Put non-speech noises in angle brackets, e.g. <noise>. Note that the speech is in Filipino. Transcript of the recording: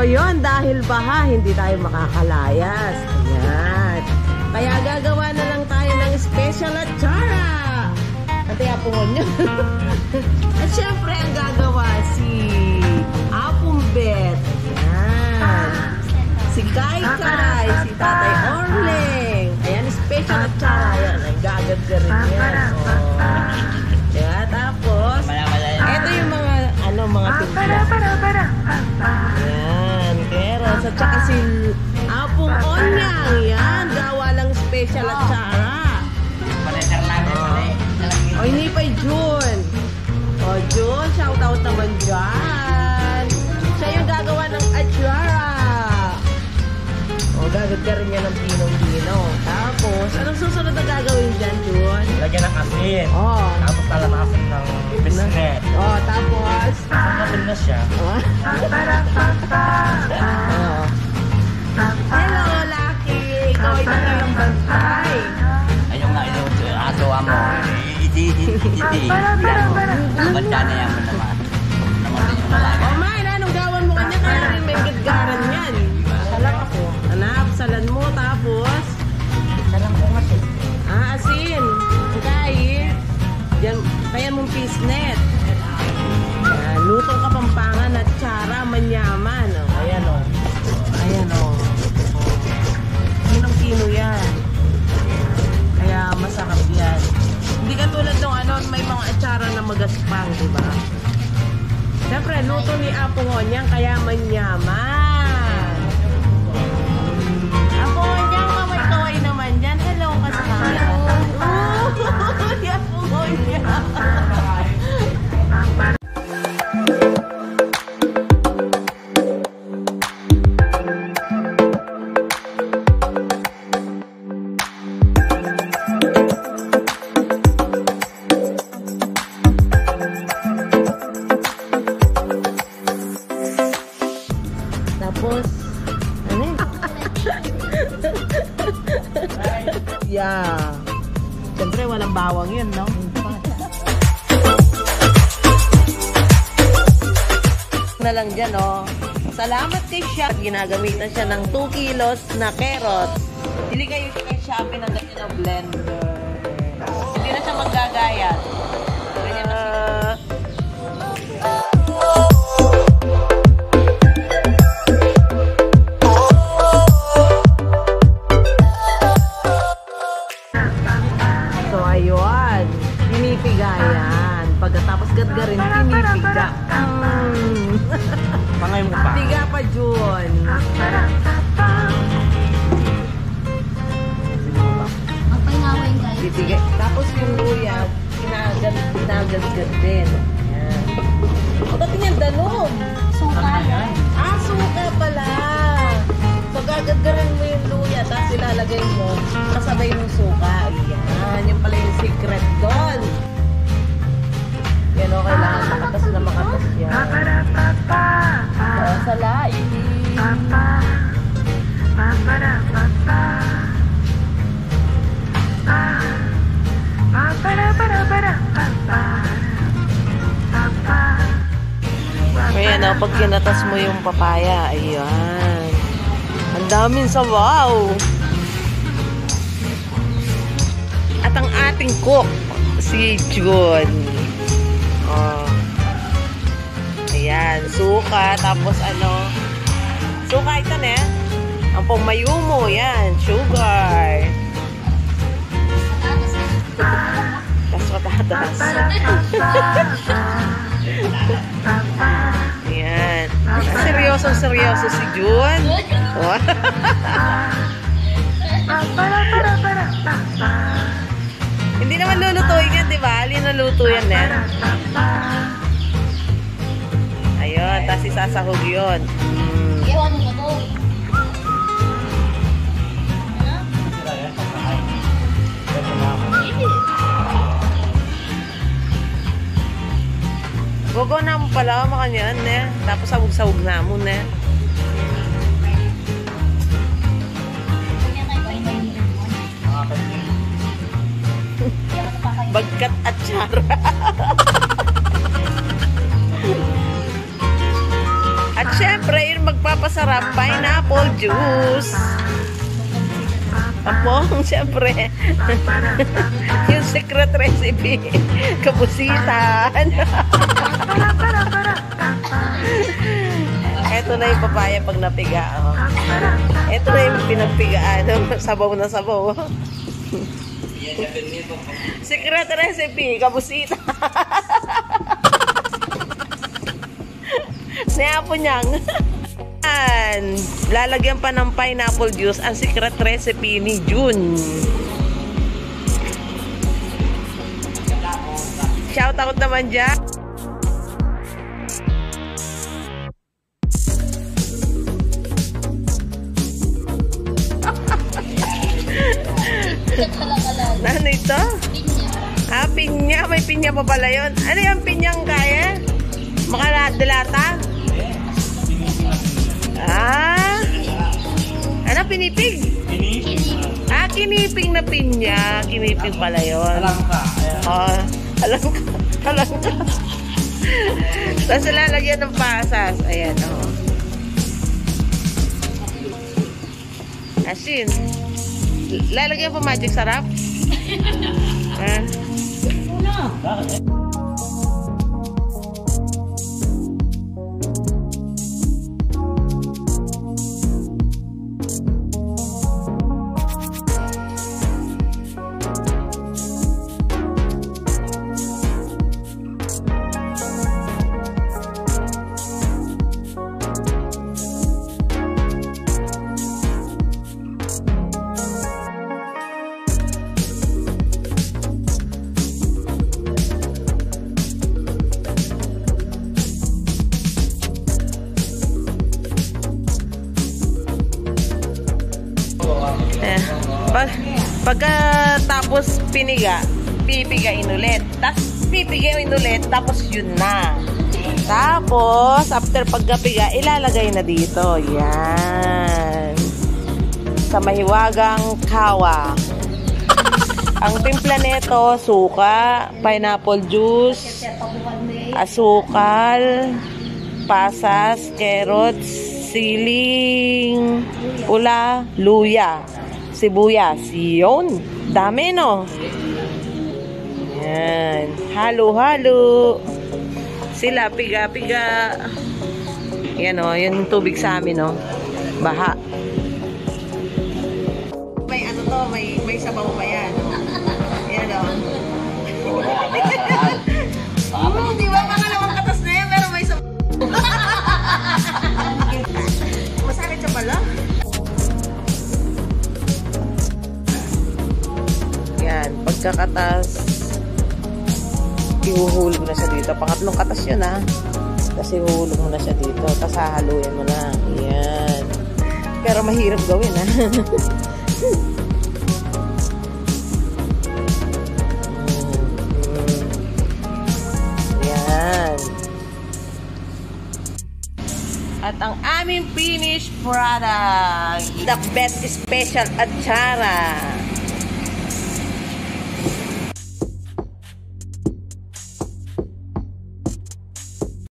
So, yon dahil baha, hindi tayo makakalayas. Ayan. Kaya gagawa na lang tayo ng special at chara. At yapon nyo. <laughs> at syempre, ang gagawa si Apumbet. Ayan. Si Kai Kai, si Tatay Orling. Ayan, special at chara. Ayan, ay gagad ka rin yan. Oh. Diba? Tapos, ito yung mga, ano, mga timpla. Yan, carrots. At saka si Apong Onyang. Yan, gawa lang special at sara. O, hindi pa June. O, June, shout out naman dyan. Siya yung gagawa ng atsara. O, gagawin ka rin niya ng pinong-pinong. Tapos, anong susunod na gagawin dyan, June? Lagyan ng asin. O, Tapos talamasin ng bisnet. o, tapos, Kapag na siya. o, <laughs> बच्चा ने Apo Ngonyang, Siyempre, walang bawang yun, no? na lang dyan, oh. Salamat kay Shop. Ginagamitan siya ng 2 kilos na carrots. Hindi kayo kay Shopee ng ganyan na blender. Hindi na siya maggagaya. Pagkatapos gadgarin, pinipiga. Mm. Pangay mo pa. Piga pa, Jun. Magpahingawain guys. Pipiga. Tapos yung luya, kinagadgad din. Yan. O, dati niyan, danog. Suka. Ah, suka pala. So, gagadgarin mo yung luya, tapos ilalagay mo, kasabay ng suka. Yan. Yung pala yung secret doon. Yan o, kailangan makatas na makatas yan. So, sa laing. Ayan o, pag kinatas mo yung papaya, ayan. Ang daming sabaw. At ang ating cook, si Jun. Ayan, suka, tapos ano, suka ito na eh. Ang pumayumo, yan, sugar. Tapos patatas. <laughs> Ayan. Seryoso, seryoso si Jun. Oh. <laughs> Hindi naman lulutuin yan, di ba? Alin na luto yan eh. Ayun, tapos isasahog yun. Iwan mo to. Gogo na mo pala, makanyan eh. Tapos sahog-sahog na mo mo. Bagkat at tsara. <laughs> syempre, pinakapasarap pineapple juice. Tapos, <laughs> siyempre, <laughs> yung secret recipe, <laughs> kabusitan. Ito na yung papaya pag napiga. Oh. Ito na yung pinagpigaan. Sabaw na sabaw. secret recipe, kabusita. Nayapo niyang. Yan. Lalagyan pa ng pineapple juice ang secret recipe ni June. Shout out naman dyan. <laughs> Ano ito? Pinya. Ah, pinya. May pinya pa pala yun. Ano yung pinyang kaya? Makaladalata? Pinipig? Ah, kiniping na pinya. Kiniping pala yun. Alam ka. Oh, alam ka. Alam ka. Tapos lalagyan ng pasas. Ayan, oh. Asin. Lalagyan pa magic sarap. <laughs> ah. Bakit? Eh, pag, pagkatapos piniga, pipigain ulit. Tapos pipigain ulit, tapos yun na. Tapos, after pagkapiga, ilalagay na dito. Yan. Sa mahiwagang kawa. Ang timpla nito, suka, pineapple juice, asukal, pasas, carrots, siling, pula, luya, sibuyas. Yun. Dami, no? Yan. Halo-halo. Sila, piga-piga. Yan, o. Yan yung tubig sa amin, no? Baha. May ano to, may, may sabaw pa. Yan, pagkakatas, ihuhulog na siya dito. Pangatlong katas yun ha. Tapos ihuhulog mo na siya dito. Tapos hahaluin mo na. Yan. Pero mahirap gawin ha. <laughs> Yan. At ang aming finished product, the best special atsara.